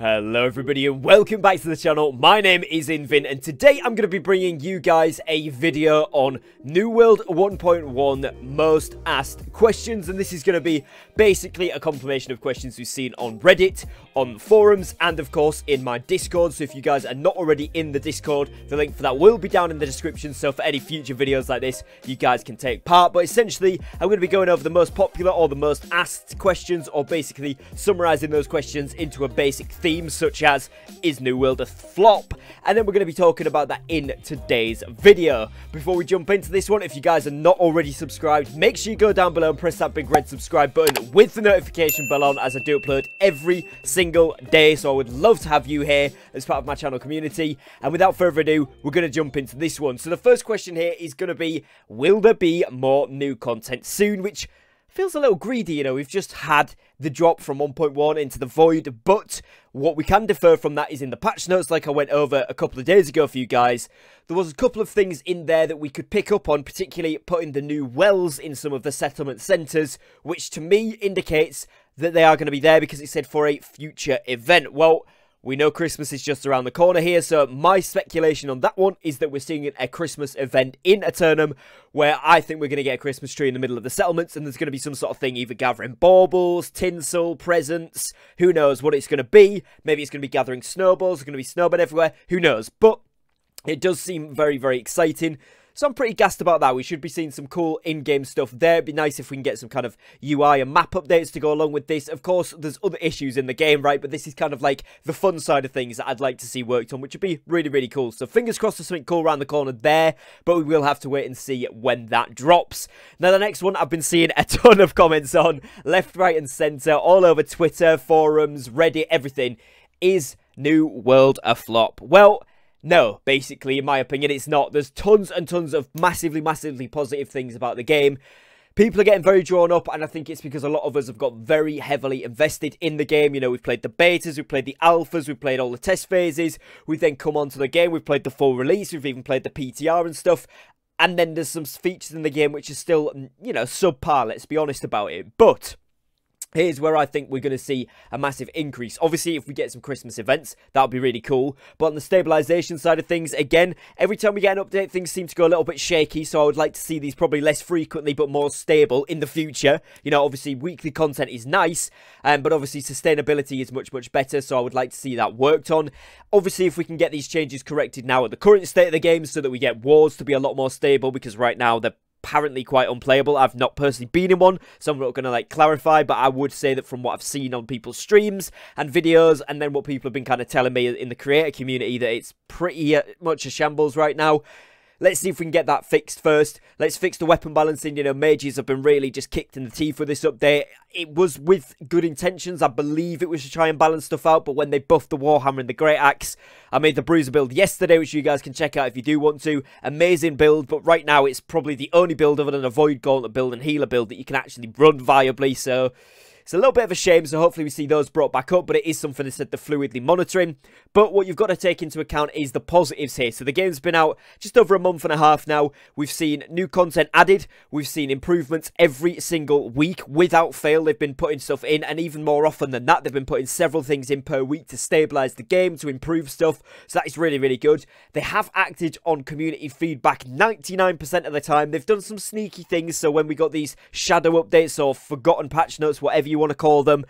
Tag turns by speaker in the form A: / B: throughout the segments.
A: Hello everybody and welcome back to the channel, my name is Invin and today I'm going to be bringing you guys a video on New World 1.1 most asked questions and this is going to be basically a compilation of questions we've seen on Reddit, on forums and of course in my Discord. So if you guys are not already in the Discord the link for that will be down in the description. So for any future videos like this you guys can take part. But essentially I'm going to be going over the most popular or the most asked questions or basically summarizing those questions into a basic theme themes such as is New World a flop? And then we're going to be talking about that in today's video. Before we jump into this one, if you guys are not already subscribed, make sure you go down below and press that big red subscribe button with the notification bell on as I do upload every single day. So I would love to have you here as part of my channel community. And without further ado, we're going to jump into this one. So the first question here is going to be, will there be more new content soon? Which feels a little greedy, you know, we've just had the drop from 1.1 into the void, but what we can defer from that is in the patch notes, like I went over a couple of days ago for you guys, there was a couple of things in there that we could pick up on, particularly putting the new wells in some of the settlement centres, which to me indicates that they are going to be there because it said for a future event. Well, we know Christmas is just around the corner here, so my speculation on that one is that we're seeing a Christmas event in Aeternum where I think we're going to get a Christmas tree in the middle of the settlements and there's going to be some sort of thing, either gathering baubles, tinsel, presents, who knows what it's going to be. Maybe it's going to be gathering snowballs, there's going to be snowmen everywhere, who knows. But it does seem very, very exciting. So I'm pretty gassed about that. We should be seeing some cool in-game stuff there. It'd be nice if we can get some kind of UI and map updates to go along with this. Of course, there's other issues in the game, right? But this is kind of like the fun side of things that I'd like to see worked on, which would be really, really cool. So fingers crossed there's something cool around the corner there, but we will have to wait and see when that drops. Now, the next one I've been seeing a ton of comments on, left, right, and centre, all over Twitter, forums, Reddit, everything. Is New World a flop? Well, no, basically, in my opinion, it's not. There's tons and tons of massively, massively positive things about the game. People are getting very drawn up, and I think it's because a lot of us have got very heavily invested in the game. You know, we've played the betas, we've played the alphas, we've played all the test phases. We've then come onto the game, we've played the full release, we've even played the PTR and stuff. And then there's some features in the game which are still, you know, subpar, let's be honest about it. But Here's where I think we're going to see a massive increase. Obviously, if we get some Christmas events, that would be really cool. But on the stabilization side of things, again, every time we get an update, things seem to go a little bit shaky. So I would like to see these probably less frequently, but more stable in the future. You know, obviously, weekly content is nice, um, but obviously, sustainability is much, much better. So I would like to see that worked on. Obviously, if we can get these changes corrected now at the current state of the game so that we get wars to be a lot more stable, because right now they're apparently quite unplayable. I've not personally been in one, so I'm not going to like clarify, but I would say that from what I've seen on people's streams and videos, and then what people have been kind of telling me in the creator community, that it's pretty uh, much a shambles right now. Let's see if we can get that fixed first. Let's fix the weapon balancing. You know, mages have been really just kicked in the teeth with this update. It was with good intentions. I believe it was to try and balance stuff out, but when they buffed the Warhammer and the Great Axe, I made the Bruiser build yesterday, which you guys can check out if you do want to. Amazing build, but right now it's probably the only build other than a Void Gauntlet build and Healer build that you can actually run viably, so... It's a little bit of a shame, so hopefully we see those brought back up, but it is something that they're fluidly monitoring. But what you've got to take into account is the positives here. So the game's been out just over a month and a half now. We've seen new content added. We've seen improvements every single week without fail. They've been putting stuff in, and even more often than that, they've been putting several things in per week to stabilize the game, to improve stuff. So that is really, really good. They have acted on community feedback 99% of the time. They've done some sneaky things. So when we got these shadow updates or forgotten patch notes, whatever you you want to call them.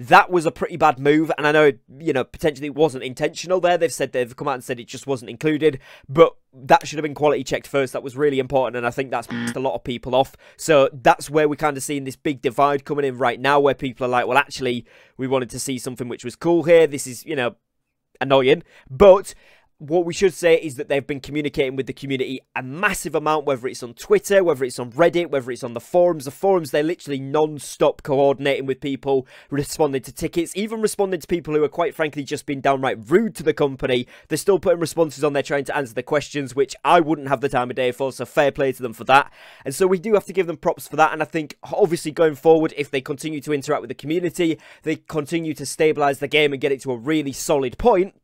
A: That was a pretty bad move, and I know, you know, potentially it wasn't intentional there. They've said they've come out and said it just wasn't included, but that should have been quality checked first. That was really important, and I think that's pissed a lot of people off. So that's where we're kind of seeing this big divide coming in right now, where people are like, well, actually, we wanted to see something which was cool here. This is, you know, annoying, but what we should say is that they've been communicating with the community a massive amount, whether it's on Twitter, whether it's on Reddit, whether it's on the forums. The forums, they're literally non-stop coordinating with people, responding to tickets, even responding to people who are quite frankly just being downright rude to the company. They're still putting responses on there trying to answer the questions, which I wouldn't have the time of day for, so fair play to them for that. And so we do have to give them props for that, and I think obviously going forward, if they continue to interact with the community, they continue to stabilise the game and get it to a really solid point,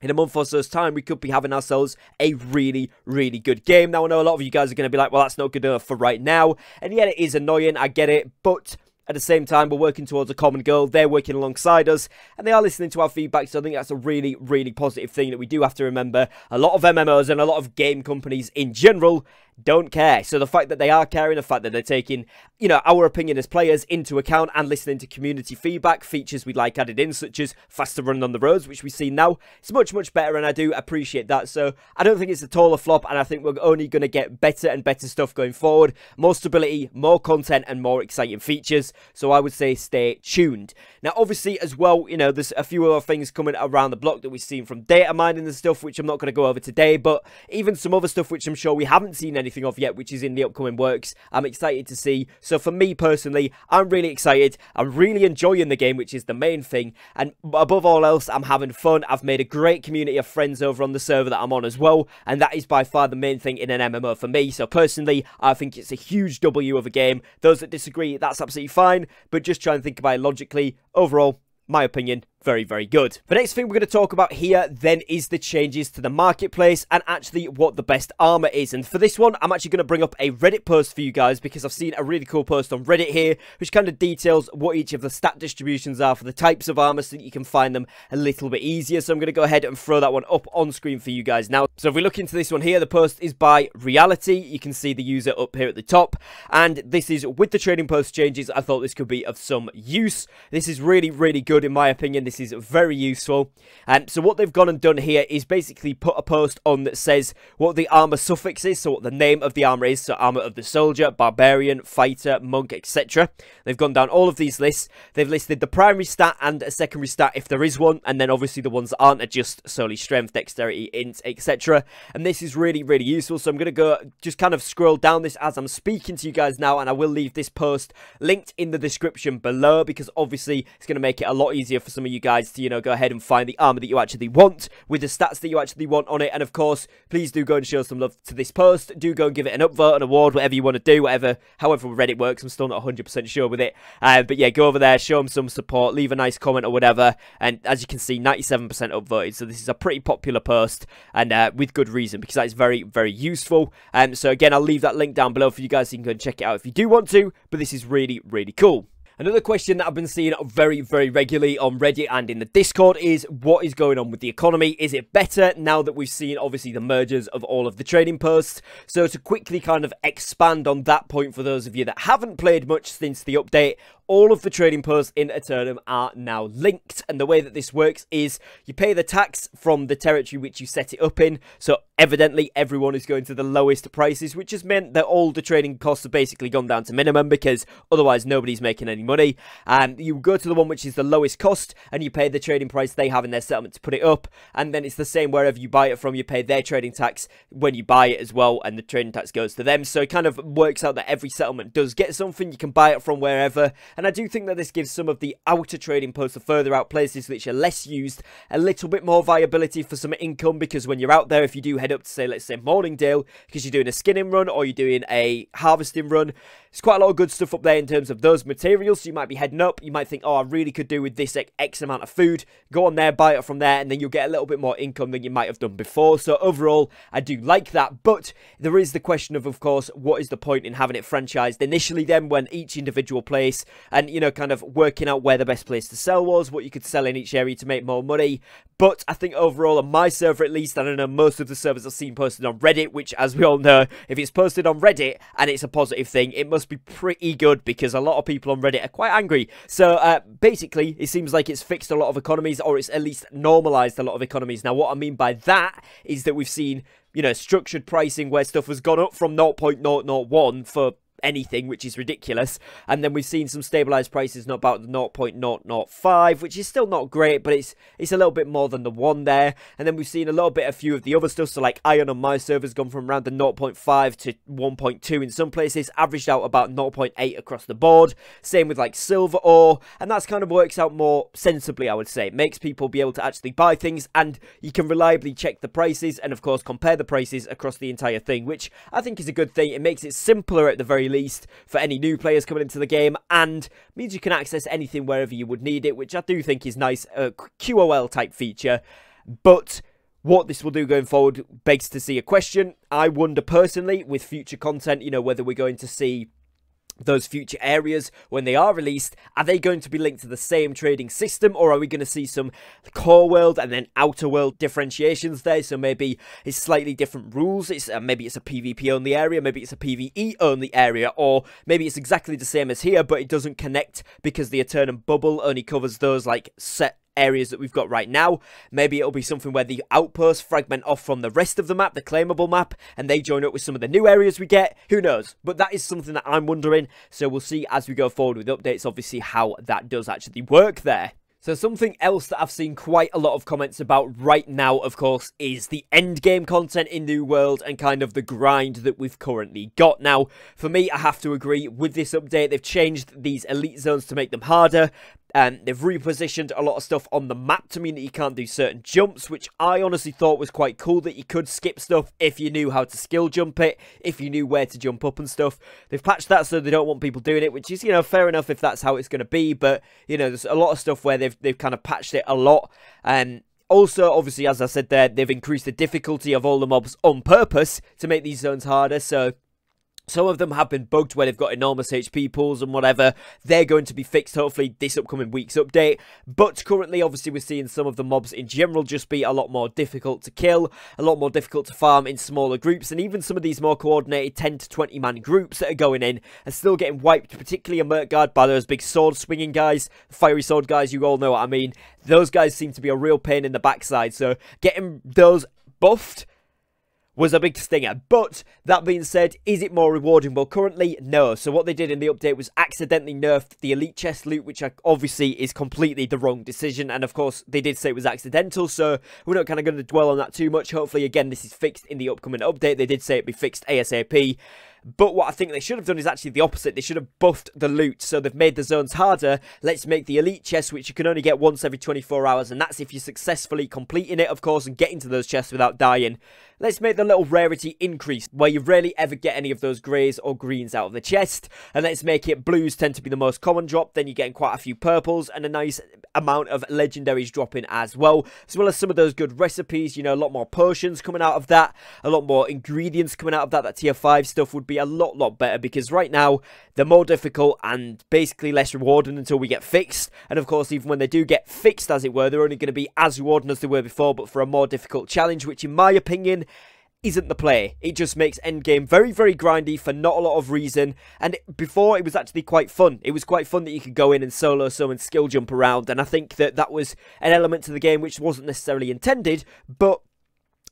A: in a month or so's time, we could be having ourselves a really, really good game. Now, I know a lot of you guys are going to be like, well, that's not good enough for right now. And yet, it is annoying. I get it. But at the same time, we're working towards a common goal. They're working alongside us, and they are listening to our feedback. So I think that's a really, really positive thing that we do have to remember. A lot of MMOs and a lot of game companies in general don't care. So the fact that they are caring, the fact that they're taking, you know, our opinion as players into account and listening to community feedback, features we'd like added in, such as faster run on the roads, which we see now, it's much, much better, and I do appreciate that. So I don't think it's at all a flop, and I think we're only going to get better and better stuff going forward. More stability, more content, and more exciting features. So I would say stay tuned. Now, obviously, as well, you know, there's a few other things coming around the block that we've seen from data mining and stuff, which I'm not going to go over today, but even some other stuff which I'm sure we haven't seen any anything of yet, which is in the upcoming works. I'm excited to see. So for me personally, I'm really excited. I'm really enjoying the game, which is the main thing. And above all else, I'm having fun. I've made a great community of friends over on the server that I'm on as well. And that is by far the main thing in an MMO for me. So personally, I think it's a huge W of a game. Those that disagree, that's absolutely fine. But just try and think about it logically. Overall, my opinion, very, very good. The next thing we're going to talk about here then is the changes to the marketplace and actually what the best armor is. And for this one, I'm actually going to bring up a Reddit post for you guys because I've seen a really cool post on Reddit here which kind of details what each of the stat distributions are for the types of armor so that you can find them a little bit easier. So I'm going to go ahead and throw that one up on screen for you guys now. So if we look into this one here, the post is by Reality. You can see the user up here at the top. And this is with the trading post changes, I thought this could be of some use. This is really, really good in my opinion. This is very useful. And um, so what they've gone and done here is basically put a post on that says what the armor suffix is, so what the name of the armor is, so armor of the soldier, barbarian, fighter, monk, etc. They've gone down all of these lists. They've listed the primary stat and a secondary stat if there is one, and then obviously the ones that aren't are just solely strength, dexterity, int, etc. And this is really, really useful. So I'm going to go just kind of scroll down this as I'm speaking to you guys now, and I will leave this post linked in the description below because obviously it's going to make it a lot easier for some of you guys to you know, go ahead and find the armor that you actually want with the stats that you actually want on it. And of course, please do go and show some love to this post. Do go and give it an upvote, an award, whatever you want to do, whatever, however Reddit works. I'm still not 100% sure with it. Uh, but yeah, go over there, show them some support, leave a nice comment or whatever. And as you can see, 97% upvoted. So this is a pretty popular post and uh, with good reason because that is very, very useful. Um, so again, I'll leave that link down below for you guys so you can go and check it out if you do want to. But this is really, really cool. Another question that I've been seeing very, very regularly on Reddit and in the Discord is what is going on with the economy? Is it better now that we've seen, obviously, the mergers of all of the trading posts? So to quickly kind of expand on that point for those of you that haven't played much since the update, all of the trading posts in Aeternum are now linked. And the way that this works is you pay the tax from the territory which you set it up in. So evidently everyone is going to the lowest prices, which has meant that all the trading costs have basically gone down to minimum because otherwise nobody's making any money. And you go to the one which is the lowest cost and you pay the trading price they have in their settlement to put it up. And then it's the same wherever you buy it from, you pay their trading tax when you buy it as well. And the trading tax goes to them. So it kind of works out that every settlement does get something. You can buy it from wherever. And I do think that this gives some of the outer trading posts, the further out places which are less used, a little bit more viability for some income because when you're out there, if you do head up to say, let's say Mourningdale, because you're doing a skinning run or you're doing a harvesting run, there's quite a lot of good stuff up there in terms of those materials. So you might be heading up, you might think, oh, I really could do with this X amount of food. Go on there, buy it from there, and then you'll get a little bit more income than you might have done before. So overall, I do like that. But there is the question of, of course, what is the point in having it franchised initially then when each individual place and, you know, kind of working out where the best place to sell was, what you could sell in each area to make more money. But I think overall, on my server at least, I don't know most of the servers I've seen posted on Reddit, which, as we all know, if it's posted on Reddit and it's a positive thing, it must be pretty good because a lot of people on Reddit are quite angry. So uh, basically, it seems like it's fixed a lot of economies or it's at least normalized a lot of economies. Now, what I mean by that is that we've seen, you know, structured pricing where stuff has gone up from 0.001 for anything, which is ridiculous. And then we've seen some stabilized prices, not about 0.005, which is still not great, but it's it's a little bit more than the one there. And then we've seen a little bit a few of the other stuff. So like iron on my server's gone from around the 0.5 to 1.2 in some places, averaged out about 0.8 across the board. Same with like silver ore, and that's kind of works out more sensibly, I would say. It makes people be able to actually buy things, and you can reliably check the prices, and of course compare the prices across the entire thing, which I think is a good thing. It makes it simpler at the very released for any new players coming into the game and means you can access anything wherever you would need it, which I do think is nice, a QOL type feature. But what this will do going forward begs to see a question. I wonder personally with future content, you know, whether we're going to see those future areas when they are released. Are they going to be linked to the same trading system or are we going to see some core world and then outer world differentiations there? So maybe it's slightly different rules. It's uh, maybe it's a pvp only area maybe it's a pve only area or maybe it's exactly the same as here but it doesn't connect because the Aeternum bubble only covers those like set areas that we've got right now. Maybe it'll be something where the outposts fragment off from the rest of the map, the claimable map, and they join up with some of the new areas we get. Who knows? But that is something that I'm wondering. So we'll see as we go forward with updates, obviously, how that does actually work there. So something else that I've seen quite a lot of comments about right now, of course, is the end game content in New World and kind of the grind that we've currently got. Now, for me, I have to agree with this update. They've changed these elite zones to make them harder, um, they've repositioned a lot of stuff on the map to mean that you can't do certain jumps, which I honestly thought was quite cool that you could skip stuff if you knew how to skill jump it, if you knew where to jump up and stuff. They've patched that so they don't want people doing it, which is, you know, fair enough if that's how it's going to be, but, you know, there's a lot of stuff where they've, they've kind of patched it a lot, and also, obviously, as I said there, they've increased the difficulty of all the mobs on purpose to make these zones harder, so some of them have been bugged where they've got enormous HP pools and whatever. They're going to be fixed hopefully this upcoming week's update. But currently, obviously, we're seeing some of the mobs in general just be a lot more difficult to kill, a lot more difficult to farm in smaller groups, and even some of these more coordinated 10 to 20 man groups that are going in are still getting wiped, particularly a Merc by those big sword swinging guys, fiery sword guys, you all know what I mean. Those guys seem to be a real pain in the backside, so getting those buffed was a big stinger. But that being said, is it more rewarding? Well, currently, no. So what they did in the update was accidentally nerfed the elite chest loot, which uh, obviously is completely the wrong decision. And of course, they did say it was accidental, so we're not kind of going to dwell on that too much. Hopefully, again, this is fixed in the upcoming update. They did say it'd be fixed ASAP. But what I think they should have done is actually the opposite. They should have buffed the loot. So they've made the zones harder. Let's make the elite chest, which you can only get once every 24 hours. And that's if you're successfully completing it, of course, and getting to those chests without dying. Let's make the little rarity increase, where you rarely ever get any of those greys or greens out of the chest. And let's make it blues tend to be the most common drop, then you're getting quite a few purples and a nice amount of legendaries dropping as well. As well as some of those good recipes, you know, a lot more potions coming out of that, a lot more ingredients coming out of that. That tier 5 stuff would be a lot, lot better because right now they're more difficult and basically less rewarding until we get fixed. And of course, even when they do get fixed, as it were, they're only going to be as rewarding as they were before, but for a more difficult challenge, which in my opinion isn't the play. It just makes endgame very, very grindy for not a lot of reason. And before, it was actually quite fun. It was quite fun that you could go in and solo so and skill jump around. And I think that that was an element to the game which wasn't necessarily intended, but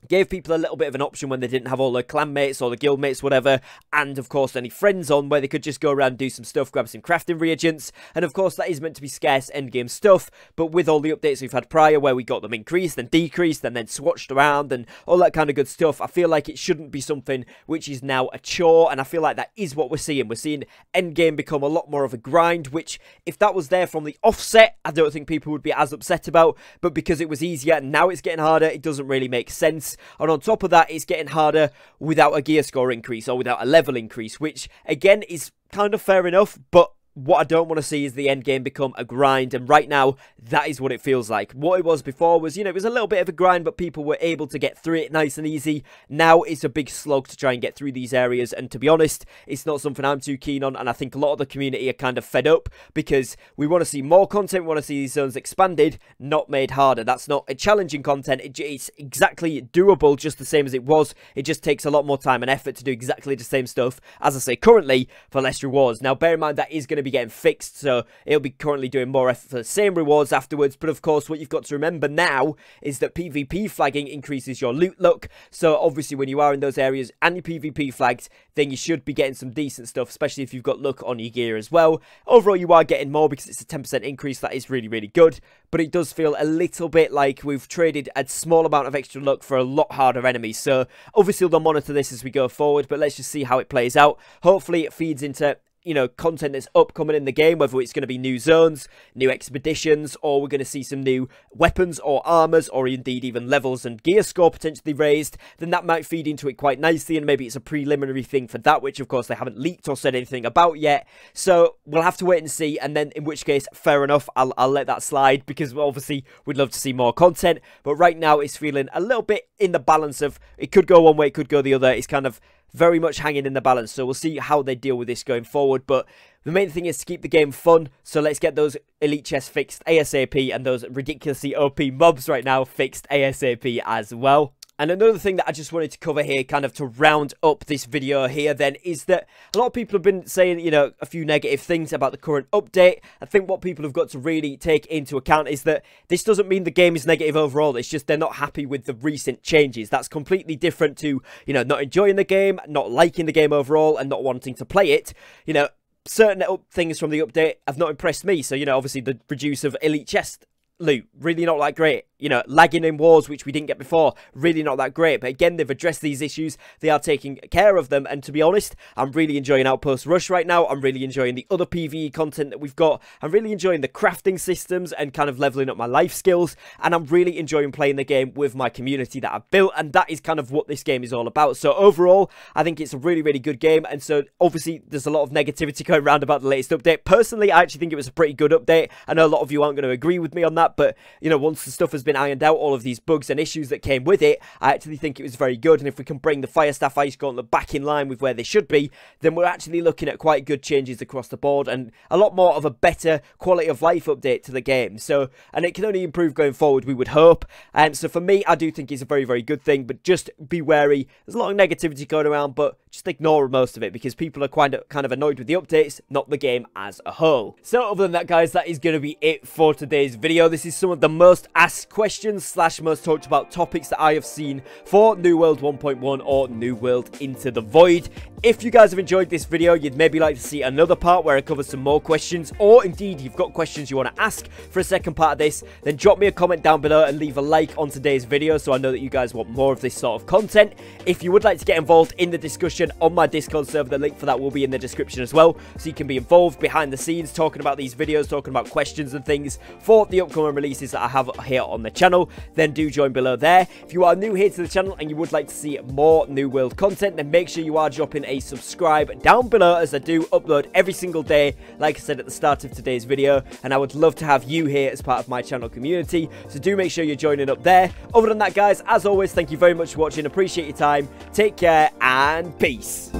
A: gave people a little bit of an option when they didn't have all their clan mates or the guild mates, whatever, and of course any friends on where they could just go around do some stuff, grab some crafting reagents, and of course that is meant to be scarce endgame stuff, but with all the updates we've had prior where we got them increased and decreased and then swatched around and all that kind of good stuff, I feel like it shouldn't be something which is now a chore, and I feel like that is what we're seeing. We're seeing endgame become a lot more of a grind, which if that was there from the offset, I don't think people would be as upset about, but because it was easier and now it's getting harder, it doesn't really make sense and on top of that, it's getting harder without a gear score increase or without a level increase, which again is kind of fair enough, but what I don't want to see is the end game become a grind, and right now, that is what it feels like. What it was before was, you know, it was a little bit of a grind, but people were able to get through it nice and easy. Now it's a big slog to try and get through these areas, and to be honest, it's not something I'm too keen on, and I think a lot of the community are kind of fed up, because we want to see more content, we want to see these zones expanded, not made harder. That's not a challenging content, it's exactly doable, just the same as it was. It just takes a lot more time and effort to do exactly the same stuff, as I say, currently, for less rewards. Now, bear in mind, that is going to be be getting fixed, so it'll be currently doing more effort for the same rewards afterwards. But of course, what you've got to remember now is that PvP flagging increases your loot luck. So obviously, when you are in those areas and you PvP flagged, then you should be getting some decent stuff, especially if you've got luck on your gear as well. Overall, you are getting more because it's a 10% increase. That is really, really good. But it does feel a little bit like we've traded a small amount of extra luck for a lot harder enemies. So obviously, they'll monitor this as we go forward, but let's just see how it plays out. Hopefully, it feeds into you know, content that's upcoming in the game, whether it's going to be new zones, new expeditions, or we're going to see some new weapons or armors, or indeed even levels and gear score potentially raised, then that might feed into it quite nicely, and maybe it's a preliminary thing for that, which of course they haven't leaked or said anything about yet. So we'll have to wait and see, and then in which case, fair enough, I'll, I'll let that slide, because obviously we'd love to see more content, but right now it's feeling a little bit in the balance of, it could go one way, it could go the other, it's kind of very much hanging in the balance. So we'll see how they deal with this going forward. But the main thing is to keep the game fun. So let's get those elite chests fixed ASAP and those ridiculously OP mobs right now fixed ASAP as well. And another thing that I just wanted to cover here, kind of to round up this video here then, is that a lot of people have been saying, you know, a few negative things about the current update. I think what people have got to really take into account is that this doesn't mean the game is negative overall. It's just they're not happy with the recent changes. That's completely different to, you know, not enjoying the game, not liking the game overall, and not wanting to play it. You know, certain things from the update have not impressed me. So, you know, obviously the reduce of elite chest loot, really not that great you know, lagging in wars, which we didn't get before, really not that great. But again, they've addressed these issues. They are taking care of them. And to be honest, I'm really enjoying Outpost Rush right now. I'm really enjoying the other PvE content that we've got. I'm really enjoying the crafting systems and kind of leveling up my life skills. And I'm really enjoying playing the game with my community that I've built. And that is kind of what this game is all about. So overall, I think it's a really, really good game. And so obviously, there's a lot of negativity going around about the latest update. Personally, I actually think it was a pretty good update. I know a lot of you aren't going to agree with me on that. But, you know, once the stuff has been ironed out, all of these bugs and issues that came with it, I actually think it was very good. And if we can bring the Fire Staff Ice Gauntlet back in line with where they should be, then we're actually looking at quite good changes across the board and a lot more of a better quality of life update to the game. So, and it can only improve going forward, we would hope. And so for me, I do think it's a very, very good thing, but just be wary. There's a lot of negativity going around, but just ignore most of it because people are quite kind of annoyed with the updates, not the game as a whole. So other than that, guys, that is going to be it for today's video. This is some of the most asked questions slash most talked about topics that I have seen for New World 1.1 or New World Into the Void. If you guys have enjoyed this video, you'd maybe like to see another part where I cover some more questions, or indeed you've got questions you want to ask for a second part of this, then drop me a comment down below and leave a like on today's video so I know that you guys want more of this sort of content. If you would like to get involved in the discussion on my Discord server, the link for that will be in the description as well, so you can be involved behind the scenes, talking about these videos, talking about questions and things for the upcoming releases that I have here on the channel, then do join below there. If you are new here to the channel and you would like to see more New World content, then make sure you are dropping a subscribe down below as I do upload every single day, like I said at the start of today's video, and I would love to have you here as part of my channel community, so do make sure you're joining up there. Other than that, guys, as always, thank you very much for watching, appreciate your time, take care, and peace.